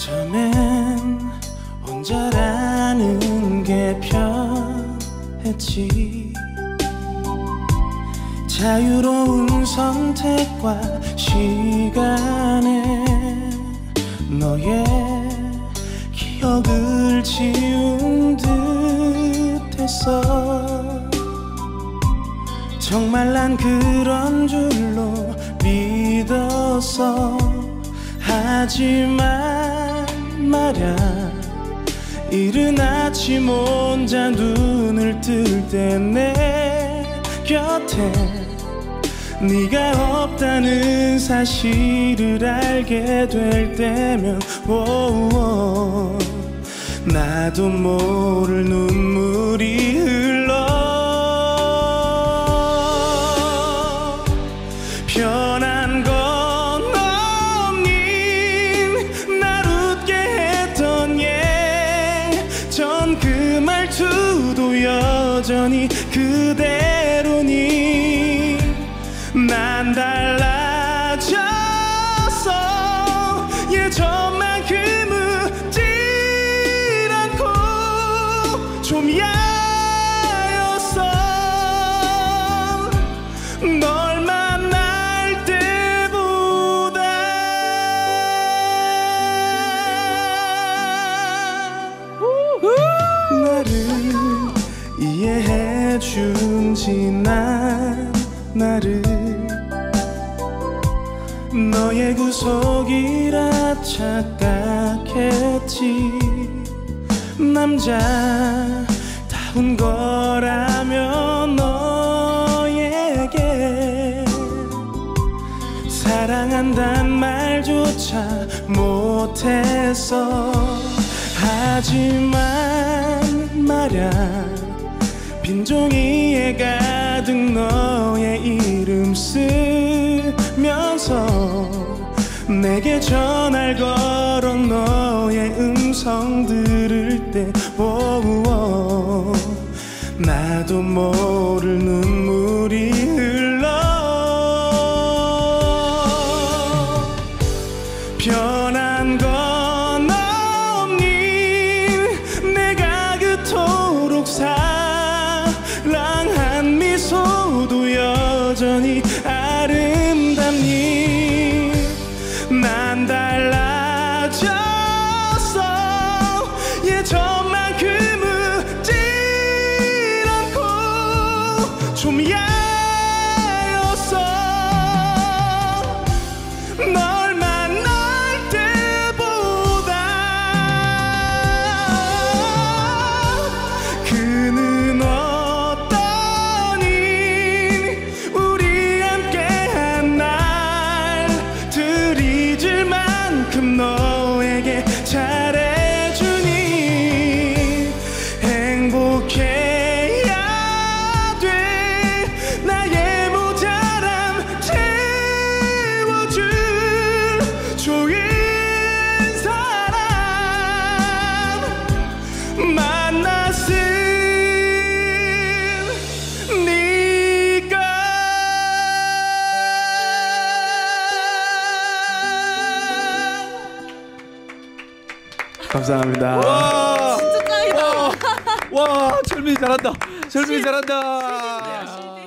처음엔 혼자라는 게 편했지? 자유로운 선택과 시간에 너의 기억을 지운 듯했어 정말 난 그런 줄로 믿었어 하지만 말야. 이른 아침 혼자 눈을 뜰 때 내 곁에 네가 없다는 사실을 알게 될 때면 오오 나도 모를 눈 말투도 여전히 그대로니. 난달 이해해 준 지난 나를 너의 구속이라 착각했지. 남자다운 거라면 너에게 사랑한단 말조차 못했어 하지만 말야 빈 종이에 가득 너의 이름 쓰면서 내게 전화를 걸어 너의 음성 들을 때 오오 나도 모를 눈물 여전히 아름답니? 난 달라졌어. 예전만큼 웃질 않고 좀야 감사합니다. 와, 진짜 짱이다. 와, 철민이 잘한다. 철민이 잘한다.